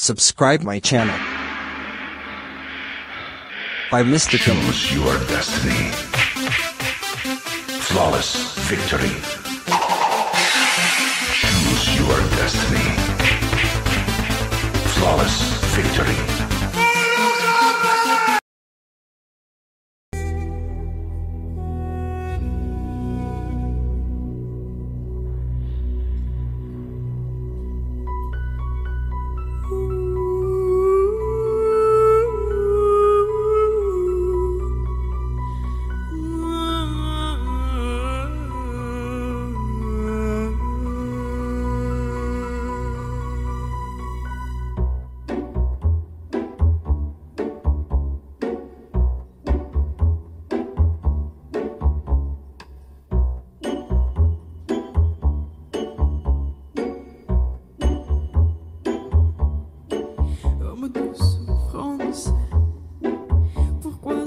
Subscribe my channel by Mr. Choose your destiny. Flawless victory. Choose your destiny. Flawless victory.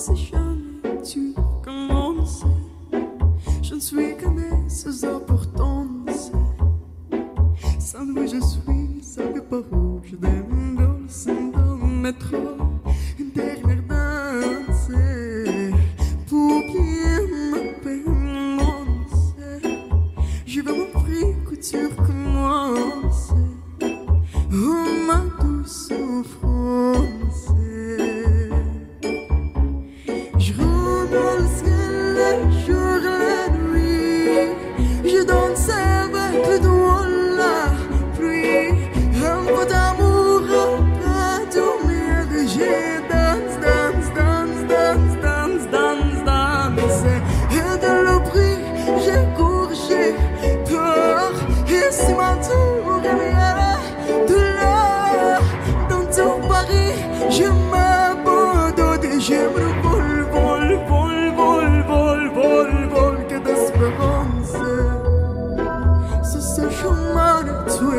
Si jamais tu commences Je ne suis qu'un des importance. Sans lui je suis, sans que par où je déambule dans le métro. Je rentre dans le jour la nuit Je danse avec le doigt la pluie. Un peu d'amour à dormir Je danse, danse, danse, danse, danse, danse, danse. Et de l'abri j'ai cours, j'ai peur Et si ma tour est de là Dans tout Paris Je m'abandonne